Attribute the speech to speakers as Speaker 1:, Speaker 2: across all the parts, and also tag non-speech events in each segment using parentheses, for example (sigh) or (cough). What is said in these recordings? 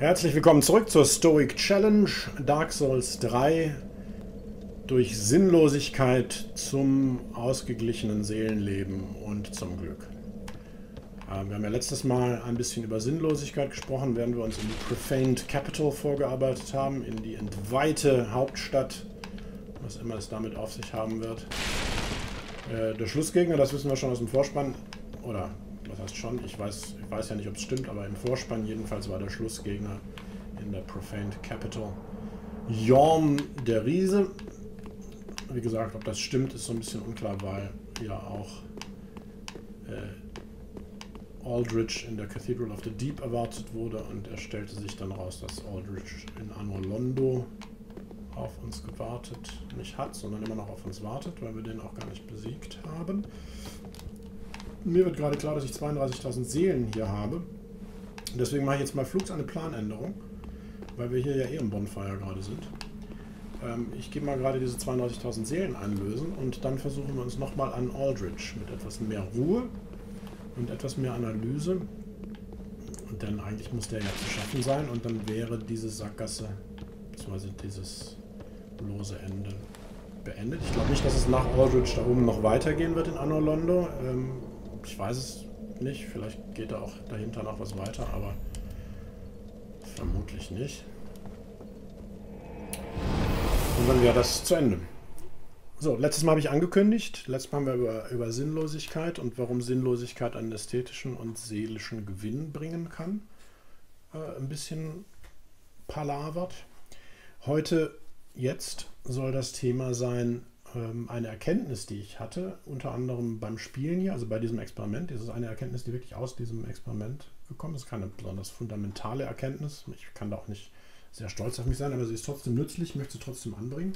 Speaker 1: Herzlich willkommen zurück zur Stoic Challenge Dark Souls 3 durch Sinnlosigkeit zum ausgeglichenen Seelenleben und zum Glück. Äh, wir haben ja letztes Mal ein bisschen über Sinnlosigkeit gesprochen, während wir uns in die Profaned Capital vorgearbeitet haben, in die entweihte Hauptstadt, was immer es damit auf sich haben wird. Äh, der Schlussgegner, das wissen wir schon aus dem Vorspann, oder was heißt schon, ich weiß, ich weiß ja nicht, ob es stimmt, aber im Vorspann jedenfalls war der Schlussgegner in der Profaned Capital Jorm der Riese. Wie gesagt, ob das stimmt, ist so ein bisschen unklar, weil ja auch äh, Aldrich in der Cathedral of the Deep erwartet wurde und er stellte sich dann raus, dass Aldrich in Anor Londo auf uns gewartet nicht hat, sondern immer noch auf uns wartet, weil wir den auch gar nicht besiegt haben mir wird gerade klar, dass ich 32.000 Seelen hier habe. Deswegen mache ich jetzt mal flugs eine Planänderung, weil wir hier ja eh im Bonfire gerade sind. Ähm, ich gehe mal gerade diese 32.000 Seelen einlösen und dann versuchen wir uns nochmal an Aldrich mit etwas mehr Ruhe und etwas mehr Analyse. Und dann eigentlich muss der ja zu schaffen sein und dann wäre diese Sackgasse, beziehungsweise dieses lose Ende beendet. Ich glaube nicht, dass es nach Aldrich da oben noch weitergehen wird in Anno Londo. Ähm, ich weiß es nicht. Vielleicht geht da auch dahinter noch was weiter, aber vermutlich nicht. Und dann wäre das zu Ende. So, letztes Mal habe ich angekündigt, letztes Mal haben wir über, über Sinnlosigkeit und warum Sinnlosigkeit einen ästhetischen und seelischen Gewinn bringen kann, äh, ein bisschen palavert. Heute, jetzt soll das Thema sein, eine Erkenntnis, die ich hatte, unter anderem beim Spielen hier, also bei diesem Experiment. Das ist eine Erkenntnis, die wirklich aus diesem Experiment gekommen ist. Keine besonders fundamentale Erkenntnis. Ich kann da auch nicht sehr stolz auf mich sein, aber sie ist trotzdem nützlich, ich möchte sie trotzdem anbringen,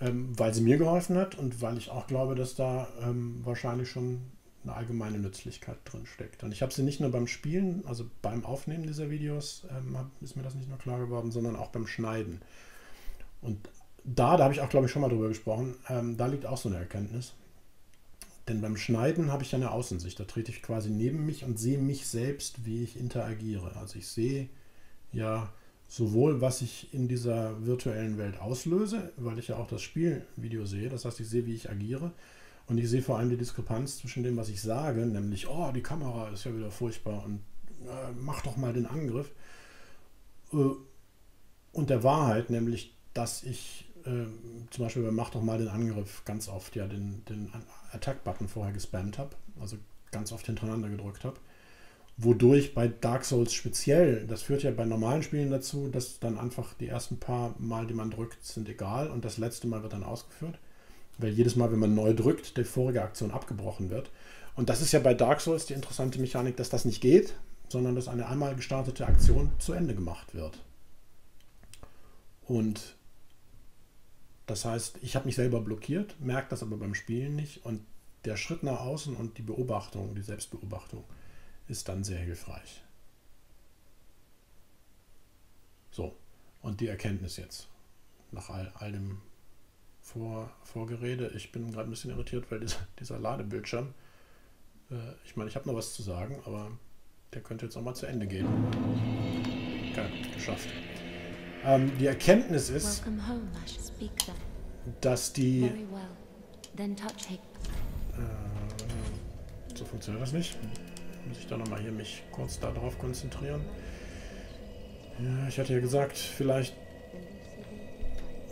Speaker 1: ähm, weil sie mir geholfen hat und weil ich auch glaube, dass da ähm, wahrscheinlich schon eine allgemeine Nützlichkeit drin steckt. Und ich habe sie nicht nur beim Spielen, also beim Aufnehmen dieser Videos, ähm, ist mir das nicht nur klar geworden, sondern auch beim Schneiden. Und da, da habe ich auch, glaube ich, schon mal drüber gesprochen, ähm, da liegt auch so eine Erkenntnis. Denn beim Schneiden habe ich ja eine Außensicht. Da trete ich quasi neben mich und sehe mich selbst, wie ich interagiere. Also ich sehe ja sowohl, was ich in dieser virtuellen Welt auslöse, weil ich ja auch das Spielvideo sehe. Das heißt, ich sehe, wie ich agiere. Und ich sehe vor allem die Diskrepanz zwischen dem, was ich sage, nämlich, oh, die Kamera ist ja wieder furchtbar und äh, mach doch mal den Angriff. Äh, und der Wahrheit, nämlich, dass ich äh, zum Beispiel bei Mach doch mal den Angriff ganz oft ja den, den Attack-Button vorher gespammt habe, also ganz oft hintereinander gedrückt habe. Wodurch bei Dark Souls speziell, das führt ja bei normalen Spielen dazu, dass dann einfach die ersten paar Mal, die man drückt, sind egal und das letzte Mal wird dann ausgeführt. Weil jedes Mal, wenn man neu drückt, die vorige Aktion abgebrochen wird. Und das ist ja bei Dark Souls die interessante Mechanik, dass das nicht geht, sondern dass eine einmal gestartete Aktion zu Ende gemacht wird. Und das heißt, ich habe mich selber blockiert, merke das aber beim Spielen nicht und der Schritt nach außen und die Beobachtung, die Selbstbeobachtung ist dann sehr hilfreich. So, und die Erkenntnis jetzt, nach all, all dem Vor, Vorgerede. Ich bin gerade ein bisschen irritiert, weil dieser, dieser Ladebildschirm, äh, ich meine, ich habe noch was zu sagen, aber der könnte jetzt auch mal zu Ende gehen. Okay, geschafft. Ähm, die Erkenntnis ist, dass die... Äh, so funktioniert das nicht. Muss ich da nochmal hier mich kurz darauf konzentrieren. Ja, ich hatte ja gesagt, vielleicht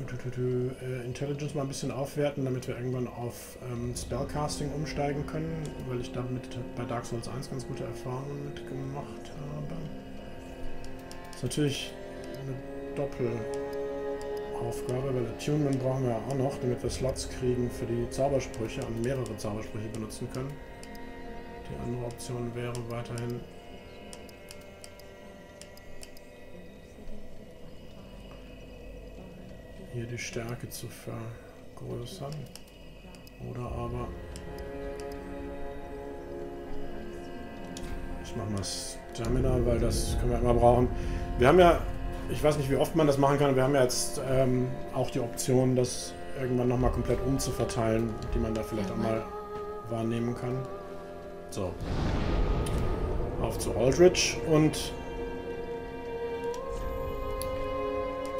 Speaker 1: äh, Intelligence mal ein bisschen aufwerten, damit wir irgendwann auf ähm, Spellcasting umsteigen können, weil ich damit bei Dark Souls 1 ganz gute Erfahrungen mitgemacht habe. Ist natürlich eine Doppelaufgabe, weil Attunement brauchen wir ja auch noch, damit wir Slots kriegen für die Zaubersprüche und mehrere Zaubersprüche benutzen können. Die andere Option wäre weiterhin hier die Stärke zu vergrößern. Oder aber ich mache mal Stamina, weil das können wir immer brauchen. Wir haben ja ich weiß nicht, wie oft man das machen kann. Wir haben ja jetzt ähm, auch die Option, das irgendwann nochmal komplett umzuverteilen, die man da vielleicht auch mal wahrnehmen kann. So. Auf zu Aldrich und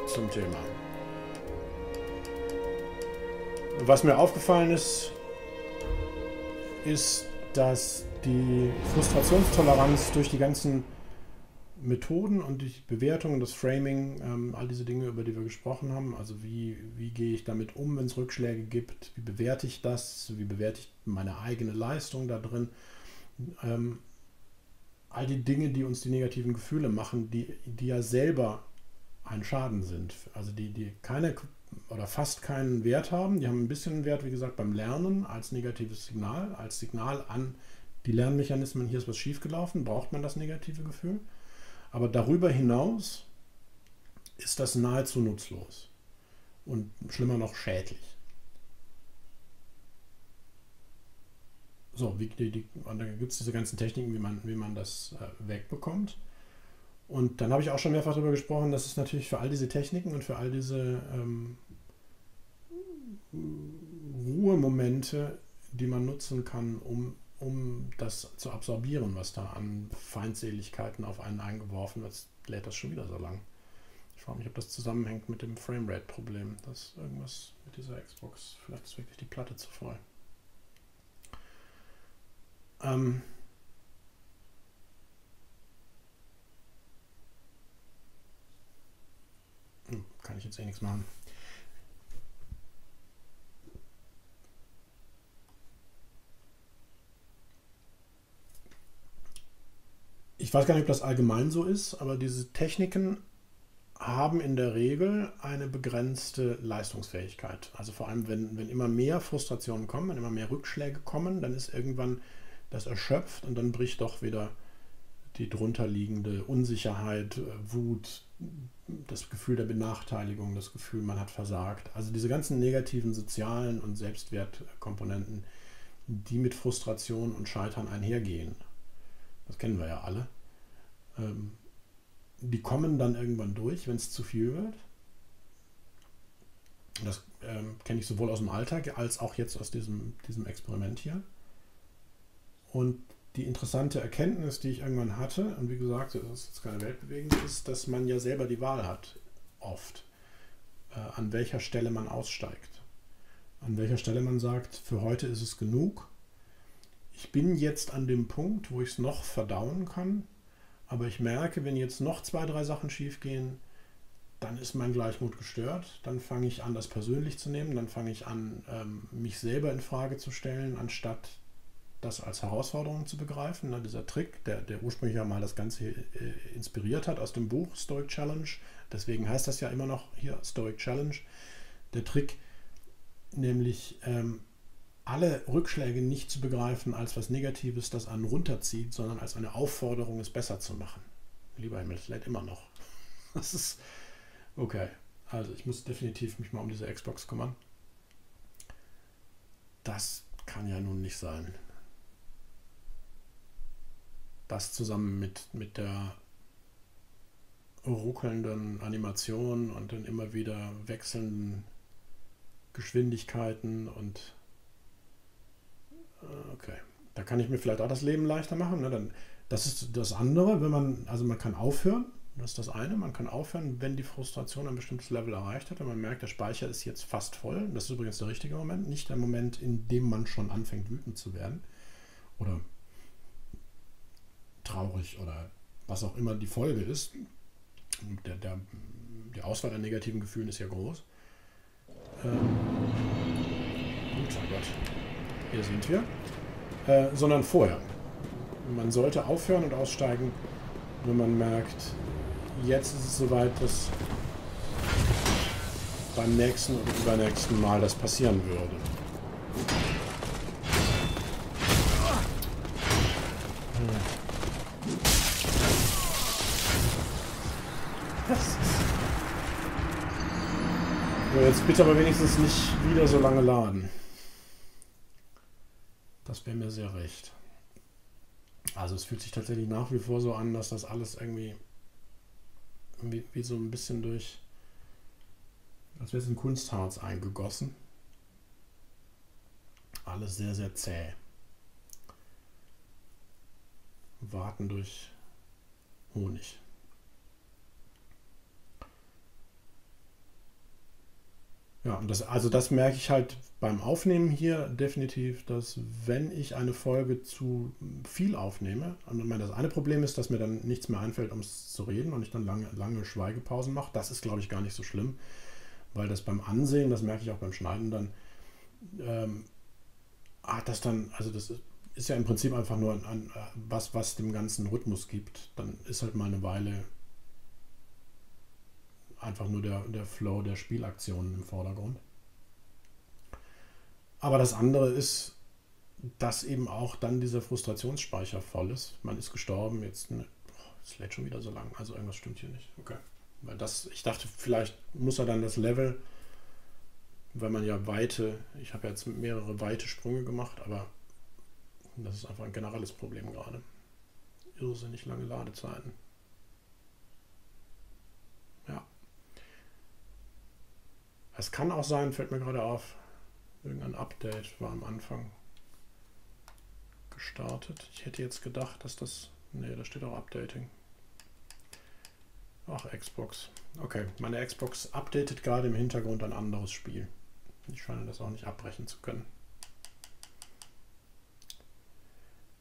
Speaker 1: zum Thema. Was mir aufgefallen ist, ist, dass die Frustrationstoleranz durch die ganzen Methoden und die Bewertung, das Framing, ähm, all diese Dinge, über die wir gesprochen haben, also wie, wie gehe ich damit um, wenn es Rückschläge gibt, wie bewerte ich das, wie bewerte ich meine eigene Leistung da drin, ähm, all die Dinge, die uns die negativen Gefühle machen, die, die ja selber ein Schaden sind, also die, die keine oder fast keinen Wert haben, die haben ein bisschen Wert, wie gesagt, beim Lernen als negatives Signal, als Signal an die Lernmechanismen, hier ist was schiefgelaufen, braucht man das negative Gefühl. Aber darüber hinaus ist das nahezu nutzlos und schlimmer noch schädlich. So, wie, die, die, und da gibt es diese ganzen Techniken, wie man, wie man das äh, wegbekommt. Und dann habe ich auch schon mehrfach darüber gesprochen, dass es natürlich für all diese Techniken und für all diese ähm, Ruhemomente, die man nutzen kann, um um das zu absorbieren, was da an Feindseligkeiten auf einen eingeworfen wird, lädt das schon wieder so lang. Ich frage mich, ob das zusammenhängt mit dem Framerate-Problem, dass irgendwas mit dieser Xbox, vielleicht ist wirklich die Platte zu voll. Ähm hm, kann ich jetzt eh nichts machen. Ich weiß gar nicht, ob das allgemein so ist, aber diese Techniken haben in der Regel eine begrenzte Leistungsfähigkeit. Also vor allem, wenn, wenn immer mehr Frustrationen kommen, wenn immer mehr Rückschläge kommen, dann ist irgendwann das erschöpft und dann bricht doch wieder die drunterliegende Unsicherheit, Wut, das Gefühl der Benachteiligung, das Gefühl, man hat versagt. Also diese ganzen negativen sozialen und Selbstwertkomponenten, die mit Frustration und Scheitern einhergehen. Das kennen wir ja alle. Ähm, die kommen dann irgendwann durch, wenn es zu viel wird. Das ähm, kenne ich sowohl aus dem Alltag als auch jetzt aus diesem, diesem Experiment hier. Und die interessante Erkenntnis, die ich irgendwann hatte, und wie gesagt, das ist jetzt keine Weltbewegung, ist, dass man ja selber die Wahl hat, oft, äh, an welcher Stelle man aussteigt. An welcher Stelle man sagt, für heute ist es genug. Ich bin jetzt an dem Punkt, wo ich es noch verdauen kann aber ich merke, wenn jetzt noch zwei, drei Sachen schief gehen, dann ist mein Gleichmut gestört. Dann fange ich an, das persönlich zu nehmen. Dann fange ich an, ähm, mich selber in Frage zu stellen, anstatt das als Herausforderung zu begreifen. dieser Trick, der, der ursprünglich ja mal das Ganze äh, inspiriert hat aus dem Buch Stoic Challenge. Deswegen heißt das ja immer noch hier Stoic Challenge. Der Trick, nämlich ähm, alle Rückschläge nicht zu begreifen als was Negatives, das einen runterzieht, sondern als eine Aufforderung, es besser zu machen. Lieber Himmel, lädt immer noch. (laughs) Das ist okay. Also ich muss definitiv mich mal um diese Xbox kümmern. Das kann ja nun nicht sein. Das zusammen mit, mit der ruckelnden Animation und den immer wieder wechselnden Geschwindigkeiten und okay. Da kann ich mir vielleicht auch das Leben leichter machen. Ne? Dann, das ist das andere, wenn man, also man kann aufhören, das ist das eine, man kann aufhören, wenn die Frustration ein bestimmtes Level erreicht hat und man merkt, der Speicher ist jetzt fast voll. Das ist übrigens der richtige Moment, nicht der Moment, in dem man schon anfängt wütend zu werden oder traurig oder was auch immer die Folge ist. Der, der, die Auswahl an negativen Gefühlen ist ja groß. Ähm, gut, oh Gott hier sind wir, äh, sondern vorher. Man sollte aufhören und aussteigen, wenn man merkt, jetzt ist es soweit, dass beim nächsten und übernächsten Mal das passieren würde. Jetzt bitte aber wenigstens nicht wieder so lange laden. Das wäre mir sehr recht. Also es fühlt sich tatsächlich nach wie vor so an, dass das alles irgendwie wie, wie so ein bisschen durch, als wäre es in Kunstharz eingegossen. Alles sehr, sehr zäh. Warten durch Honig. Ja, das, also das merke ich halt beim Aufnehmen hier definitiv, dass wenn ich eine Folge zu viel aufnehme, und das eine Problem ist, dass mir dann nichts mehr einfällt, um es zu reden und ich dann lange, lange Schweigepausen mache. Das ist, glaube ich, gar nicht so schlimm, weil das beim Ansehen, das merke ich auch beim Schneiden dann, ähm, hat das dann, also das ist ja im Prinzip einfach nur ein, ein, was, was dem ganzen Rhythmus gibt. Dann ist halt mal eine Weile einfach nur der, der Flow der Spielaktionen im Vordergrund. Aber das andere ist, dass eben auch dann dieser Frustrationsspeicher voll ist. Man ist gestorben, jetzt ne, es lädt schon wieder so lang, also irgendwas stimmt hier nicht. Okay. Weil das, ich dachte, vielleicht muss er dann das Level, weil man ja weite, ich habe jetzt mehrere weite Sprünge gemacht, aber das ist einfach ein generelles Problem gerade. Irrsinnig lange Ladezeiten. Es kann auch sein, fällt mir gerade auf, irgendein Update war am Anfang gestartet. Ich hätte jetzt gedacht, dass das... Ne, da steht auch Updating. Ach, Xbox. Okay, meine Xbox updatet gerade im Hintergrund ein anderes Spiel. Ich scheine das auch nicht abbrechen zu können.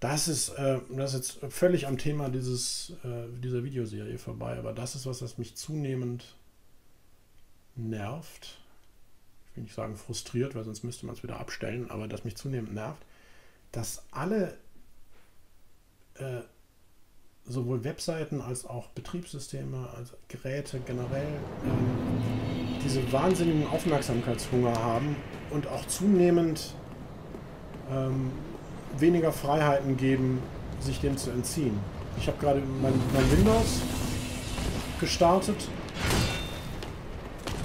Speaker 1: Das ist, äh, das ist jetzt völlig am Thema dieses, äh, dieser Videoserie vorbei, aber das ist was, das mich zunehmend nervt will nicht sagen frustriert, weil sonst müsste man es wieder abstellen, aber das mich zunehmend nervt, dass alle äh, sowohl Webseiten als auch Betriebssysteme, also Geräte generell ähm, diese wahnsinnigen Aufmerksamkeitshunger haben und auch zunehmend ähm, weniger Freiheiten geben, sich dem zu entziehen. Ich habe gerade mein, mein Windows gestartet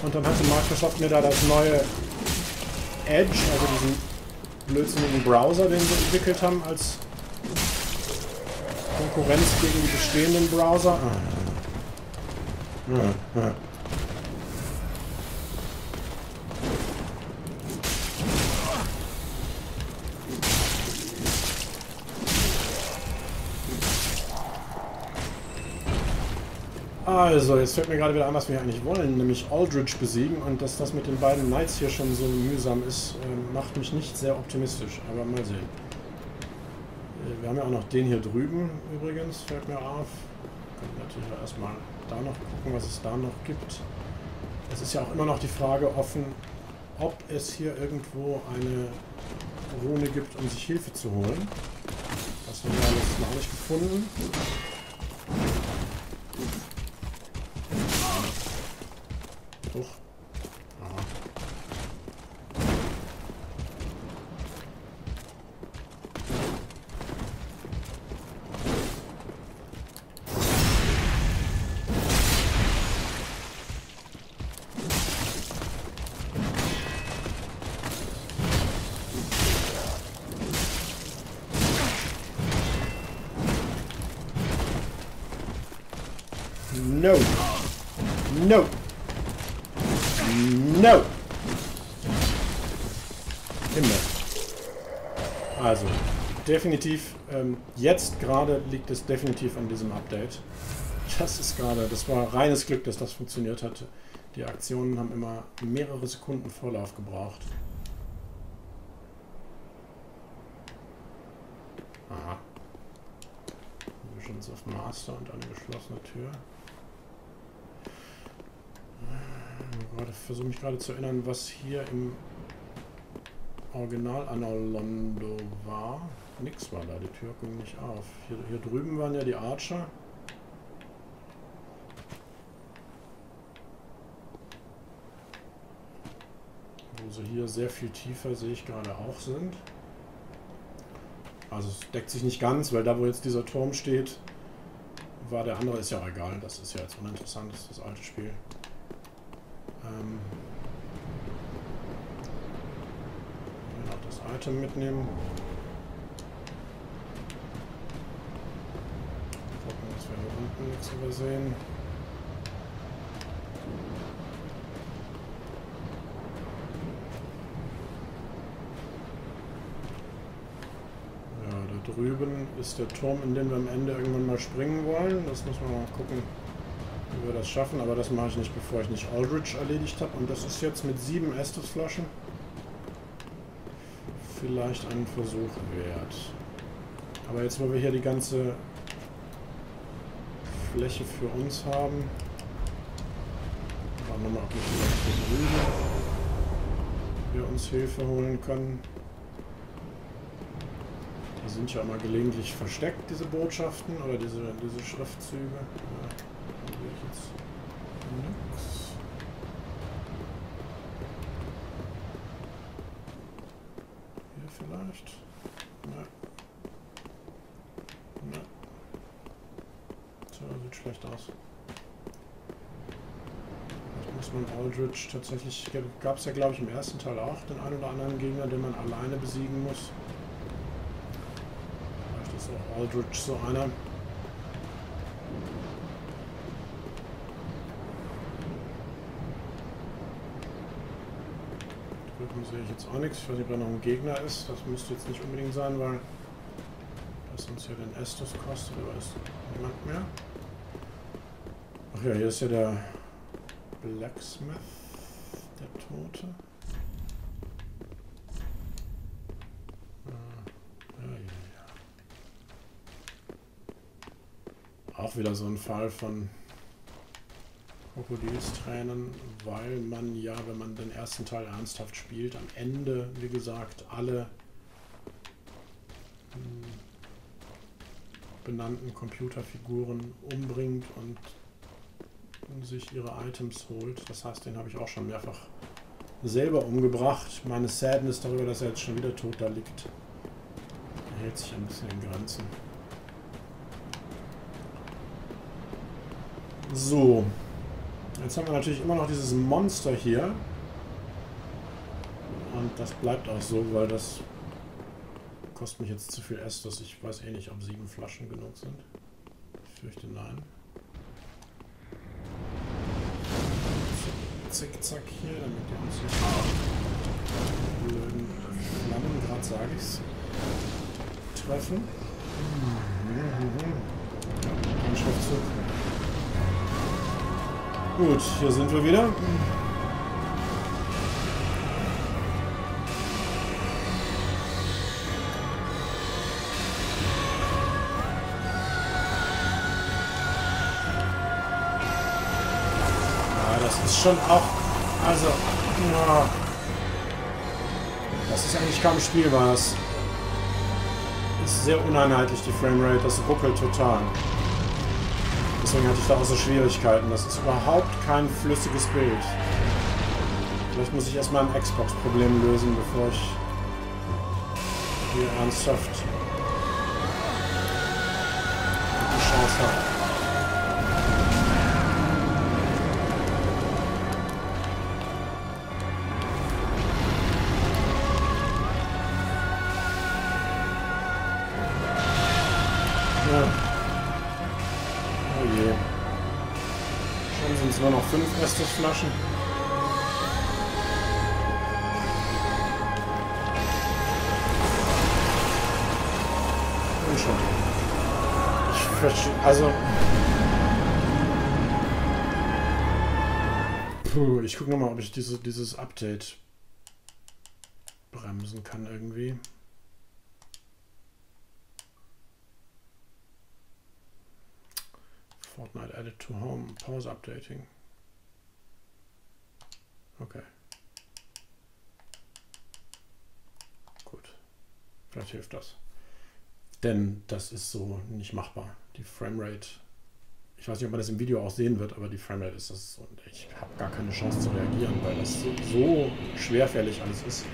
Speaker 1: und dann hatte Microsoft mir da das neue Edge, also diesen blödsinnigen Browser, den sie entwickelt haben, als Konkurrenz gegen die bestehenden Browser. Ah. Ah. Also, jetzt fällt mir gerade wieder an, was wir eigentlich wollen, nämlich Aldridge besiegen. Und dass das mit den beiden Knights hier schon so mühsam ist, äh, macht mich nicht sehr optimistisch. Aber mal sehen. Äh, wir haben ja auch noch den hier drüben übrigens, fällt mir auf. Können natürlich erstmal da noch gucken, was es da noch gibt. Es ist ja auch immer noch die Frage offen, ob es hier irgendwo eine Rune gibt, um sich Hilfe zu holen. Das haben wir alles noch nicht gefunden. No. No. No. Himmel. Also, definitiv, ähm, jetzt gerade liegt es definitiv an diesem Update. Das ist gerade, das war reines Glück, dass das funktioniert hatte. Die Aktionen haben immer mehrere Sekunden Vorlauf gebraucht. Aha. Visions of Master und eine geschlossene Tür. Ich versuche mich gerade zu erinnern, was hier im Original Anolondo war. Nix war da, die Tür ging nicht auf. Hier, hier drüben waren ja die Archer. Wo sie hier sehr viel tiefer, sehe ich gerade auch sind. Also es deckt sich nicht ganz, weil da wo jetzt dieser Turm steht, war der andere, ist ja egal. Das ist ja jetzt uninteressant, das ist das alte Spiel. Ähm, noch das Item mitnehmen. Gucken, dass wir hier unten nichts übersehen. Ja, da drüben ist der Turm, in den wir am Ende irgendwann mal springen wollen. Das muss man mal gucken, wir das schaffen, aber das mache ich nicht, bevor ich nicht Aldrich erledigt habe. Und das ist jetzt mit sieben Estus-Flaschen vielleicht einen Versuch wert. Aber jetzt, wo wir hier die ganze Fläche für uns haben, schauen wir mal, ob wir vielleicht wir uns Hilfe holen können. Die sind ja immer gelegentlich versteckt, diese Botschaften oder diese, diese Schriftzüge. Ja, da sehe ich jetzt nix. Hier vielleicht? Ne. Ne. So, sieht schlecht aus. Vielleicht muss Aldrich tatsächlich... Gab es ja, glaube ich, im ersten Teil auch den einen oder anderen Gegner, den man alleine besiegen muss. Vielleicht ist auch Aldrich so einer. Drüben sehe ich jetzt auch nichts. Ich weiß nicht, ob da noch ein Gegner ist. Das müsste jetzt nicht unbedingt sein, weil das uns ja den Estus kostet. Aber ist niemand mehr. Ach ja, hier ist ja der Blacksmith, Tote. Ja. Auch wieder so ein Fall von Krokodilstränen, weil man ja, wenn man den ersten Teil ernsthaft spielt, am Ende, wie gesagt, alle hm, benannten Computerfiguren umbringt und sich ihre Items holt. Das heißt, den habe ich auch schon mehrfach selber umgebracht. Meine Sadness darüber, dass er jetzt schon wieder tot da liegt, hält sich ein bisschen in Grenzen. So. Jetzt haben wir natürlich immer noch dieses Monster hier. Und das bleibt auch so, weil das kostet mich jetzt zu viel Estus. Ich weiß eh nicht, ob sieben Flaschen genug sind. Ich fürchte nein. Zickzack hier, damit die uns nicht blöden Flammen, gerade sage ich's, treffen. Ein Schriftzug. Gut, hier sind wir wieder. Schon auch, also, ja, das ist eigentlich kaum spielbar. Das ist sehr uneinheitlich, die Framerate. Das ruckelt total. Deswegen hatte ich da auch so Schwierigkeiten. Das ist überhaupt kein flüssiges Bild. Vielleicht muss ich erstmal ein Xbox-Problem lösen, bevor ich hier ernsthaft die Chance habe. Fünf Estusflaschen. Und schon. Ich verstehe, also... Puh, ich gucke nochmal, ob ich diese, dieses Update bremsen kann irgendwie. Fortnite added to home. Pause updating. Okay. Gut. Vielleicht hilft das. Denn das ist so nicht machbar. Die Framerate. Ich weiß nicht, ob man das im Video auch sehen wird, aber die Framerate ist das. Und ich habe gar keine Chance zu reagieren, weil das so, so schwerfällig alles ist.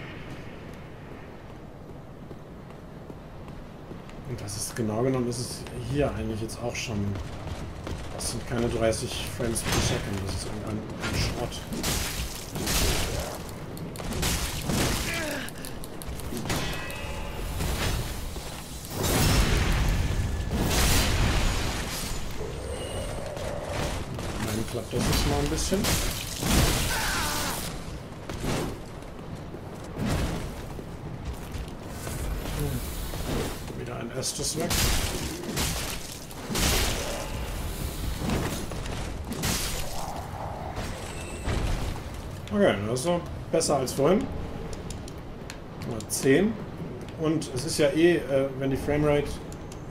Speaker 1: Und das ist genau genommen, ist es hier eigentlich jetzt auch schon. Das sind keine 30 Frames per Second, das ist irgendein Schrott. Dann klappt das jetzt mal ein bisschen. Wieder ein erstes weg. Okay, das ist besser als vorhin. 10. Und es ist ja eh, äh, wenn die Framerate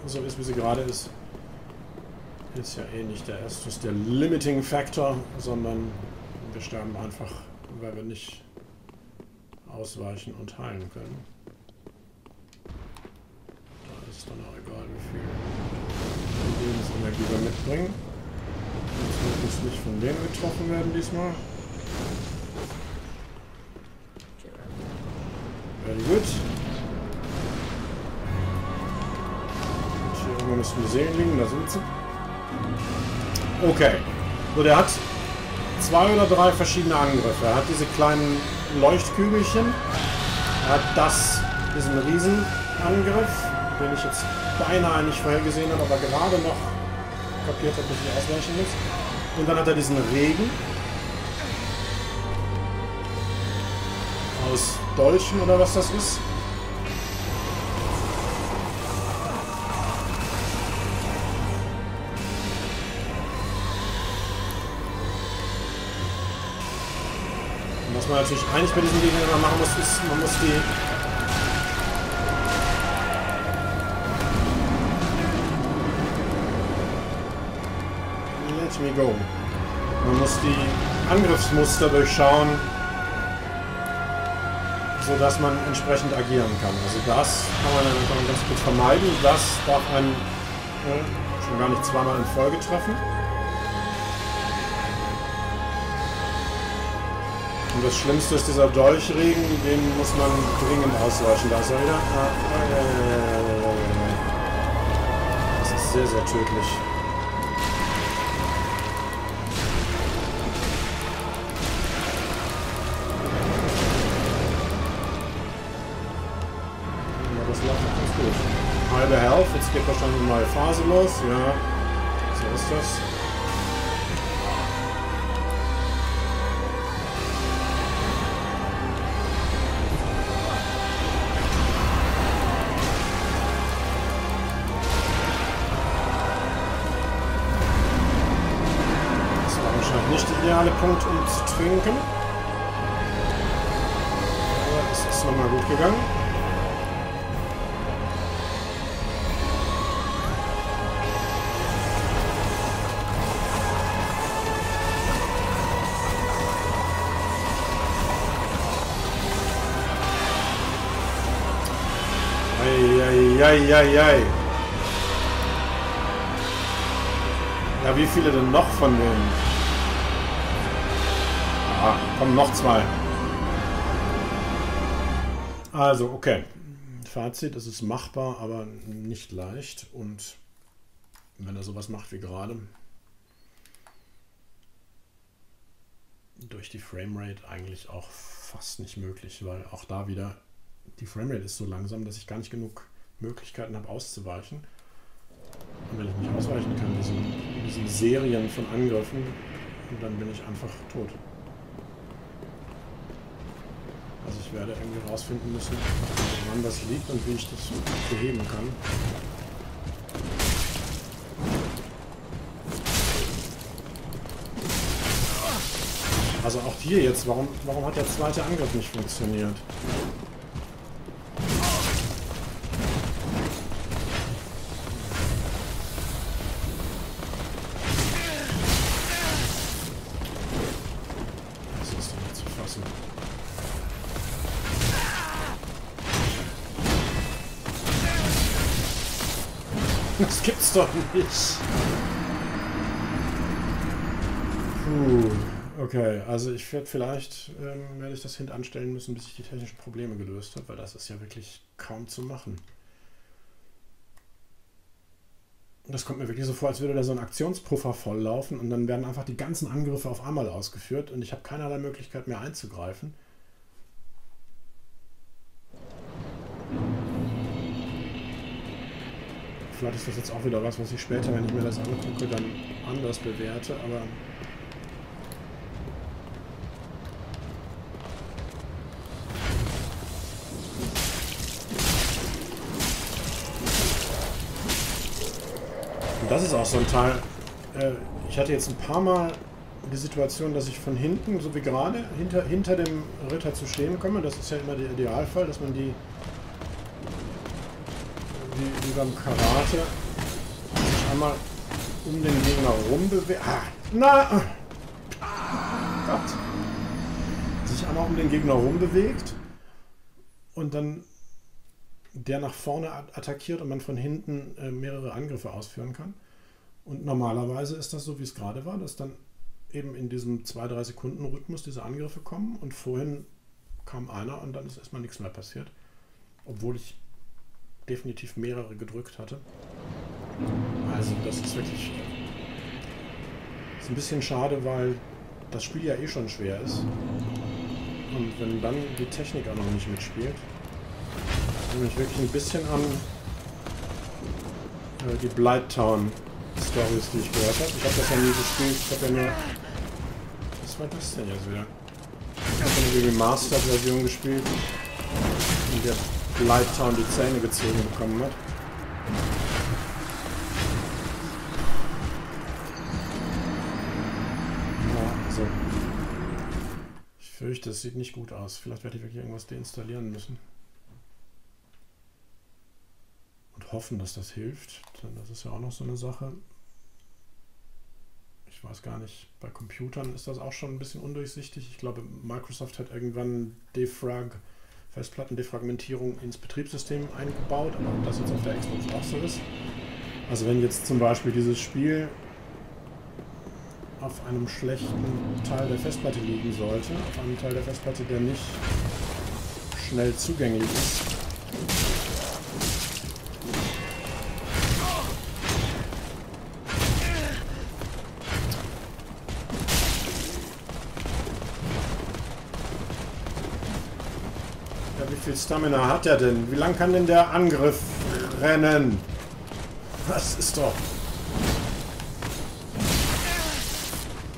Speaker 1: so ist, wie sie gerade ist, ist ja eh nicht der Estus der Limiting Factor, sondern wir sterben einfach, weil wir nicht ausweichen und heilen können. Da ist dann auch egal, wie viel Lebensenergie wir mitbringen. Jetzt möglichst nicht von denen getroffen werden diesmal. Very good. Hier irgendwo müssen die Seelen liegen, da sind sie. Okay. So, der hat zwei oder drei verschiedene Angriffe. Er hat diese kleinen Leuchtkügelchen. Er hat das, diesen Riesenangriff, den ich jetzt beinahe nicht vorhergesehen habe, aber gerade noch kapiert habe, dass ich ausweichen muss. Und dann hat er diesen Regen. Aus Dolchen oder was das ist. was man natürlich eigentlich bei diesen Dingen immer machen muss, ist, man muss die Let me go. Man muss die Angriffsmuster durchschauen, sodass man entsprechend agieren kann. Also das kann man, kann ganz gut vermeiden. Das darf einen äh, schon gar nicht zweimal in Folge treffen. Und das Schlimmste ist dieser Dolchregen, den muss man dringend ausweichen. Da ist er wieder. Das ist sehr, sehr tödlich. Halbe Health, jetzt geht wahrscheinlich eine neue Phase los. Ja, so ist das. ideale Punkt, um zu trinken. Eieieiei. Ja, wie viele denn noch von denen? Ah, kommen noch zwei. Also, okay. Fazit, es ist machbar, aber nicht leicht. Und wenn er sowas macht wie gerade, durch die Framerate eigentlich auch fast nicht möglich, weil auch da wieder die Framerate ist so langsam, dass ich gar nicht genug Möglichkeiten habe auszuweichen. Und wenn ich nicht ausweichen kann, diesen, diesen Serien von Angriffen, dann bin ich einfach tot. Also ich werde irgendwie rausfinden müssen, wann das liegt und wie ich das beheben kann. Also auch hier jetzt, warum, warum hat der zweite Angriff nicht funktioniert? Doch nicht. Puh. Okay, also ich werde vielleicht, ähm, werde ich das hintanstellen müssen, bis ich die technischen Probleme gelöst habe, weil das ist ja wirklich kaum zu machen. Das kommt mir wirklich so vor, als würde da so ein Aktionspuffer volllaufen und dann werden einfach die ganzen Angriffe auf einmal ausgeführt und ich habe keinerlei Möglichkeit mehr einzugreifen. Vielleicht ist das jetzt auch wieder was, was ich später, wenn ich mir das angucke, dann anders bewerte, aber... Und das ist auch so ein Teil. Äh, ich hatte jetzt ein paar Mal die Situation, dass ich von hinten, so wie gerade, hinter, hinter dem Ritter zu stehen komme. Das ist ja immer der Idealfall, dass man die, wie, wie beim Karate, sich einmal um den Gegner rumbewegt. Ah! Gott! Sich einmal um den Gegner rumbewegt und dann der nach vorne attackiert und man von hinten äh, mehrere Angriffe ausführen kann. Und normalerweise ist das so, wie es gerade war, dass dann eben in diesem 2-3 Sekunden Rhythmus diese Angriffe kommen und vorhin kam einer und dann ist erstmal nichts mehr passiert. Obwohl ich definitiv mehrere gedrückt hatte. Also das ist wirklich ist ein bisschen schade, weil das Spiel ja eh schon schwer ist. Und wenn dann die Technik auch noch nicht mitspielt, bin ich wirklich ein bisschen an äh, die Blighttown Stories, die ich gehört habe. Ich habe das ja nie gespielt. Ich habe ja nur... Was war das denn jetzt wieder? Ich habe eine Remastered-Version gespielt, in der Blighttown die Zähne gezogen bekommen hat. Ja, also... Ich fürchte, es sieht nicht gut aus. Vielleicht werde ich wirklich irgendwas deinstallieren müssen. hoffen, dass das hilft. Denn das ist ja auch noch so eine Sache. Ich weiß gar nicht, bei Computern ist das auch schon ein bisschen undurchsichtig. Ich glaube, Microsoft hat irgendwann Defrag, Festplattendefragmentierung ins Betriebssystem eingebaut, aber ob das jetzt auf der Xbox auch so ist. Also wenn jetzt zum Beispiel dieses Spiel auf einem schlechten Teil der Festplatte liegen sollte, auf einem Teil der Festplatte, der nicht schnell zugänglich ist, viel Stamina hat er denn? Wie lang kann denn der Angriff rennen? Das ist doch...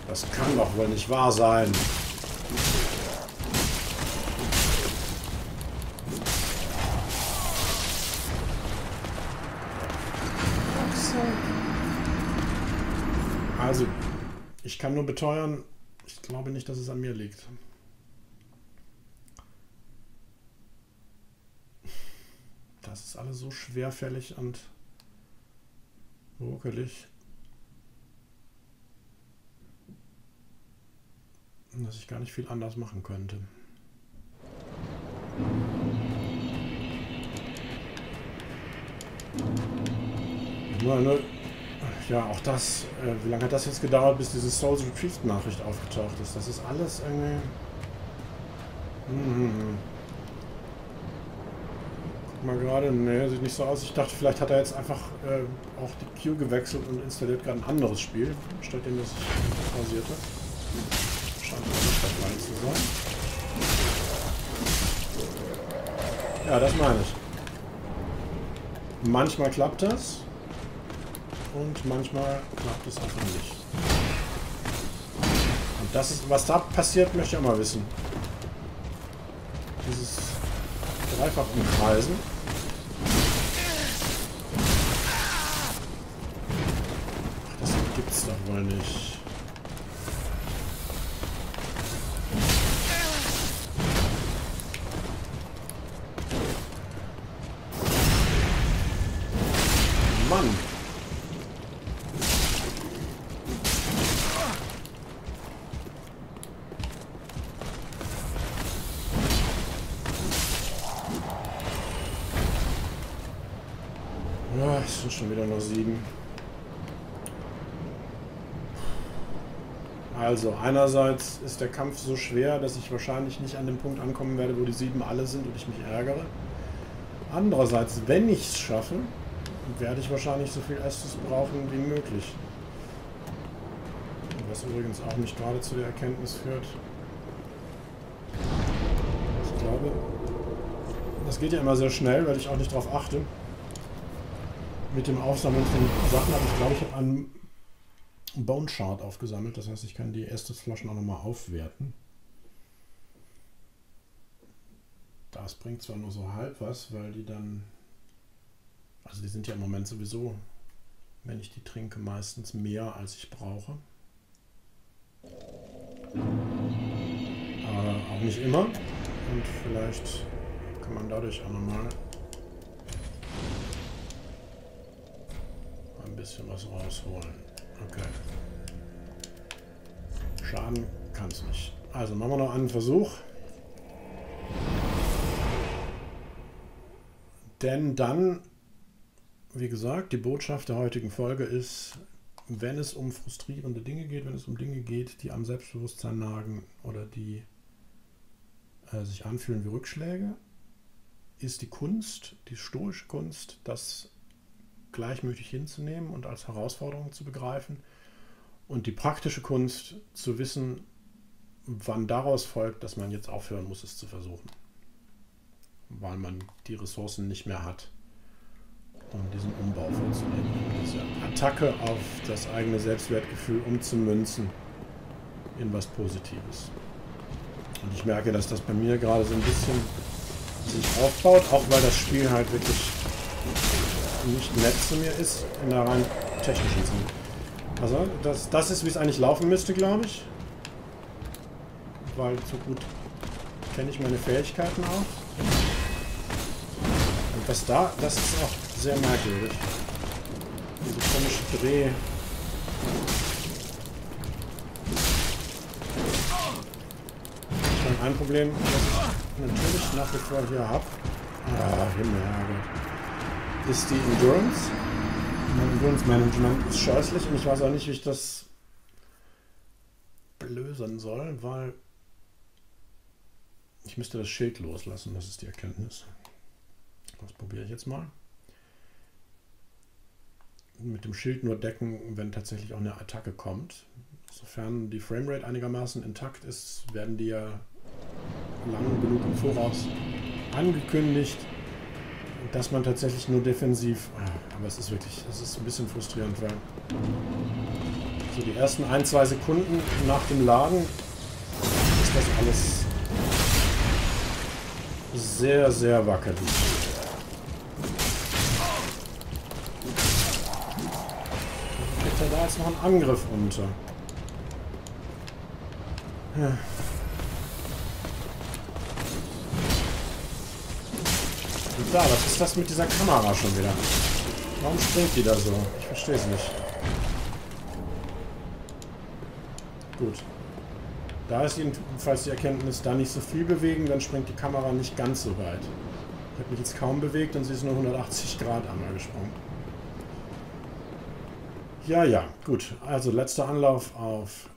Speaker 1: Das kann doch wohl nicht wahr sein. Also, ich kann nur beteuern, ich glaube nicht, dass es an mir liegt. Alles so schwerfällig und ruckelig, dass ich gar nicht viel anders machen könnte. Nur, ja, auch das, äh, wie lange hat das jetzt gedauert, bis diese Souls Retrieved Nachricht aufgetaucht ist? Das ist alles irgendwie... Hm, mal gerade. Ne, sieht nicht so aus. Ich dachte, vielleicht hat er jetzt einfach äh, auch die Queue gewechselt und installiert gerade ein anderes Spiel, statt dem das pausierte. Scheint aber nicht dabei zu sein. Ja, das meine ich. Manchmal klappt das und manchmal klappt es einfach nicht. Und das ist, was da passiert, möchte ich auch mal wissen. Dieses dreifach umkreisen. Gibt's doch Also, einerseits ist der Kampf so schwer, dass ich wahrscheinlich nicht an dem Punkt ankommen werde, wo die sieben alle sind und ich mich ärgere. Andererseits, wenn ich es schaffe, werde ich wahrscheinlich so viel Estus brauchen wie möglich. Was übrigens auch nicht gerade zu der Erkenntnis führt. Ich glaube, das geht ja immer sehr schnell, weil ich auch nicht darauf achte mit dem Aufsammeln von Sachen, aber ich glaube, ich habe einen Bone Chart aufgesammelt. Das heißt, ich kann die Estes-Flaschen auch nochmal aufwerten. Das bringt zwar nur so halb was, weil die dann... Also die sind ja im Moment sowieso, wenn ich die trinke, meistens mehr als ich brauche. nicht immer. Und vielleicht kann man dadurch auch nochmal ein bisschen was rausholen. Okay. Schaden kann es nicht. Also machen wir noch einen Versuch. Denn dann, wie gesagt, die Botschaft der heutigen Folge ist, wenn es um frustrierende Dinge geht, wenn es um Dinge geht, die am Selbstbewusstsein nagen oder die äh, sich anfühlen wie Rückschläge, ist die Kunst, die stoische Kunst, das gleichmütig hinzunehmen und als Herausforderung zu begreifen und die praktische Kunst zu wissen, wann daraus folgt, dass man jetzt aufhören muss, es zu versuchen. Weil man die Ressourcen nicht mehr hat, um diesen Umbau vorzunehmen. Diese Attacke auf das eigene Selbstwertgefühl umzumünzen in was Positives. Und ich merke, dass das bei mir gerade so ein bisschen sich aufbaut, auch weil das Spiel halt wirklich nicht nett zu mir ist, in der rein technischen Sinne. Also, das, das ist, wie es eigentlich laufen müsste, glaube ich weil so gut kenne ich meine Fähigkeiten auch. Und das da, das ist auch sehr merkwürdig. Diese komische Dreh. Ein Problem, das ich natürlich nach wie vor hier habe. Ah, Himmel, Herrgott. Ist die Endurance. Mein Endurance Management ist scheußlich und ich weiß auch nicht, wie ich das lösen soll, weil ich müsste das Schild loslassen, das ist die Erkenntnis. Das probiere ich jetzt mal. Mit dem Schild nur decken, wenn tatsächlich auch eine Attacke kommt. Sofern die Framerate einigermaßen intakt ist, werden die ja lang genug im Voraus angekündigt, dass man tatsächlich nur defensiv... Aber es ist wirklich, es ist ein bisschen frustrierend, weil so die ersten ein, zwei Sekunden nach dem Laden ist das alles sehr, sehr wackelig. Kriegt er da jetzt noch einen Angriff unter? Ja. Da, was ist das mit dieser Kamera schon wieder? Warum springt die da so? Ich verstehe es nicht. Gut. Da ist jedenfalls die Erkenntnis, da nicht so viel bewegen, dann springt die Kamera nicht ganz so weit. Ich habe mich jetzt kaum bewegt und sie ist nur 180 Grad einmal gesprungen. Ja, ja, gut. Also letzter Anlauf auf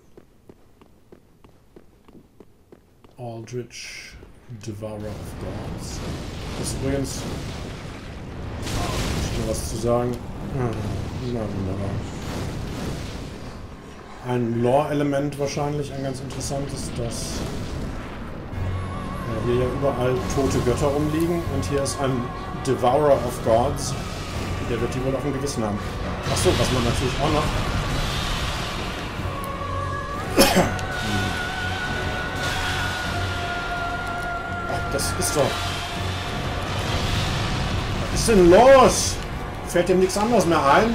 Speaker 1: Aldrich, Devourer of Gods. Das ist übrigens... Ich noch was zu sagen. Na, wunderbar ein Lore-Element wahrscheinlich, ein ganz interessantes, dass ja, hier ja überall tote Götter rumliegen und hier ist ein Devourer of Gods. Der wird die wohl auf dem Gewissen haben. Achso, was man natürlich auch noch... Ach, das ist doch... Ist denn los? Fällt dem nichts anderes mehr ein?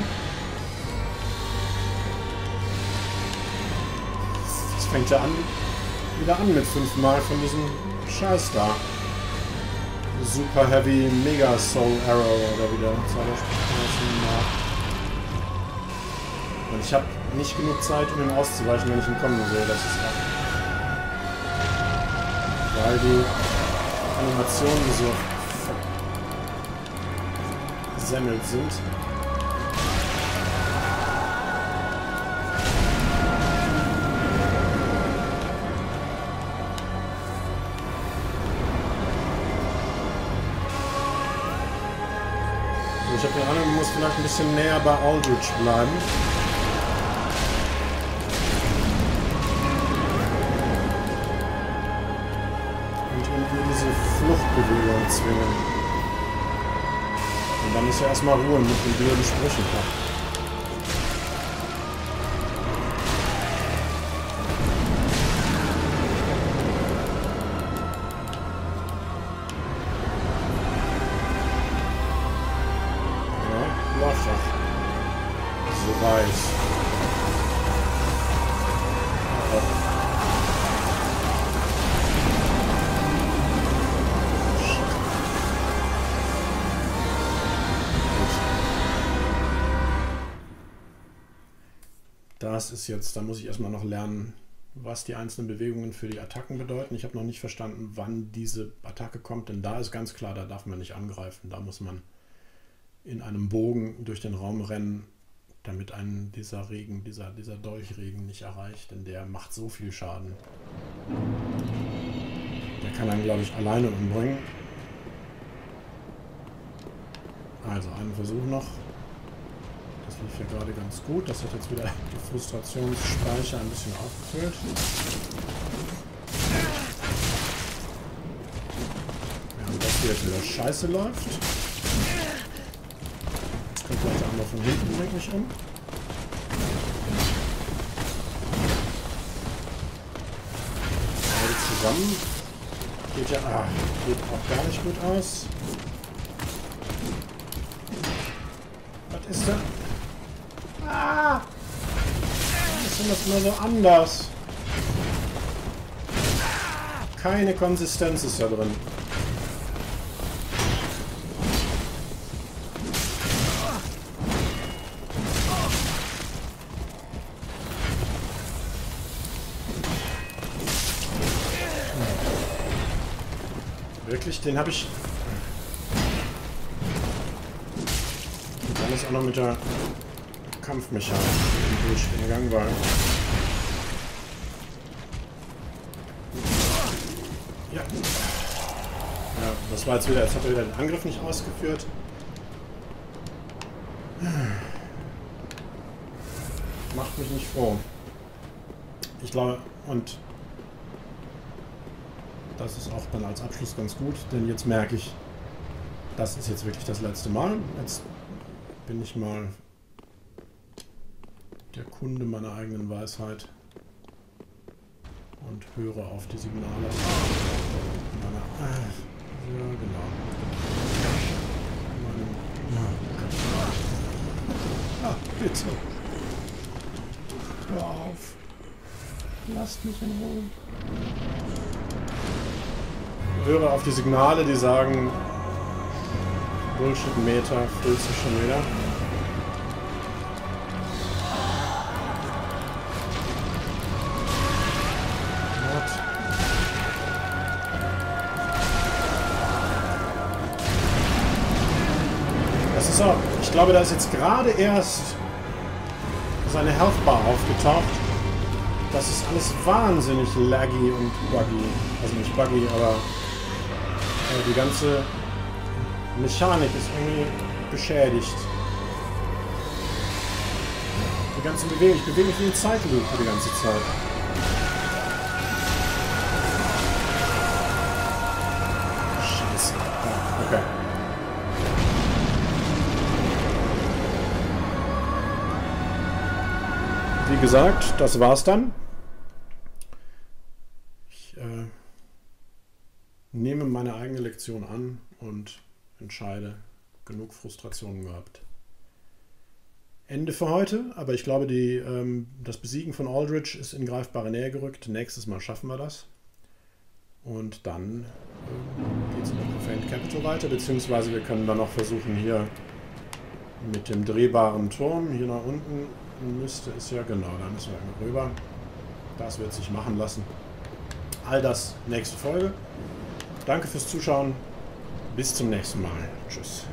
Speaker 1: fängt er an, wieder an mit fünfmal von diesem Scheiß da. Super Heavy Mega Soul Arrow oder wieder Und ich habe nicht genug Zeit, um ihn auszuweichen, wenn ich ihn kommen sehe. Das ist auch. Weil die Animationen so versemmelt sind. Ich habe den Ahnung, man muss vielleicht ein bisschen näher bei Aldrich bleiben. Und in diese Fluchtbewegung zwingen. Dann ist ja erstmal Ruhe mit den blöden Sprüchen. Das ist jetzt, da muss ich erstmal noch lernen, was die einzelnen Bewegungen für die Attacken bedeuten. Ich habe noch nicht verstanden, wann diese Attacke kommt, denn da ist ganz klar, da darf man nicht angreifen. Da muss man in einem Bogen durch den Raum rennen, damit einen dieser Regen, dieser, dieser Dolchregen nicht erreicht, denn der macht so viel Schaden. Der kann einen, glaube ich, alleine umbringen. Also, einen Versuch noch. Das lief hier gerade ganz gut. Das hat jetzt wieder die Frustrationsspeicher ein bisschen aufgefüllt. Während das hier jetzt wieder scheiße läuft. Jetzt kommt gleich einmal von hinten, mich um. Beide zusammen. Geht ja, ah, geht auch gar nicht gut aus. Denn das immer so anders? Keine Konsistenz ist da drin. Wirklich, den habe ich... Dann ist auch noch mit der Kampfmechanik durchgegangen, weil... Ja. Ja, das war jetzt wieder, jetzt hat er wieder den Angriff nicht ausgeführt. Macht mich nicht froh. Ich glaube, und das ist auch dann als Abschluss ganz gut, denn jetzt merke ich, das ist jetzt wirklich das letzte Mal. Jetzt bin ich mal der Kunde meiner eigenen Weisheit und höre auf die Signale. Meiner, äh, ja, genau. Meinem, ja, ah, bitte. Hör auf. Lasst mich in Ruhe. Höre auf die Signale, die sagen, Bullshit-Meter füllt sich schon wieder. Glaube, da ist jetzt gerade erst seine Health Bar aufgetaucht. Das ist alles wahnsinnig laggy und buggy. Also nicht buggy, aber äh, die ganze Mechanik ist irgendwie beschädigt. Die ganze Bewegung, ich bewege mich wie ein Zeitlupe die ganze Zeit. Gesagt, das war's dann. Ich äh, nehme meine eigene Lektion an und entscheide, genug Frustrationen gehabt. Ende für heute, aber ich glaube, die, ähm, das Besiegen von Aldrich ist in greifbare Nähe gerückt. Nächstes Mal schaffen wir das. Und dann äh, geht es mit Profaned Capital weiter, beziehungsweise wir können dann noch versuchen, hier mit dem drehbaren Turm hier nach unten müsste es ja genau, da müssen wir rüber. Das wird sich machen lassen. All das nächste Folge. Danke fürs Zuschauen. Bis zum nächsten Mal. Tschüss.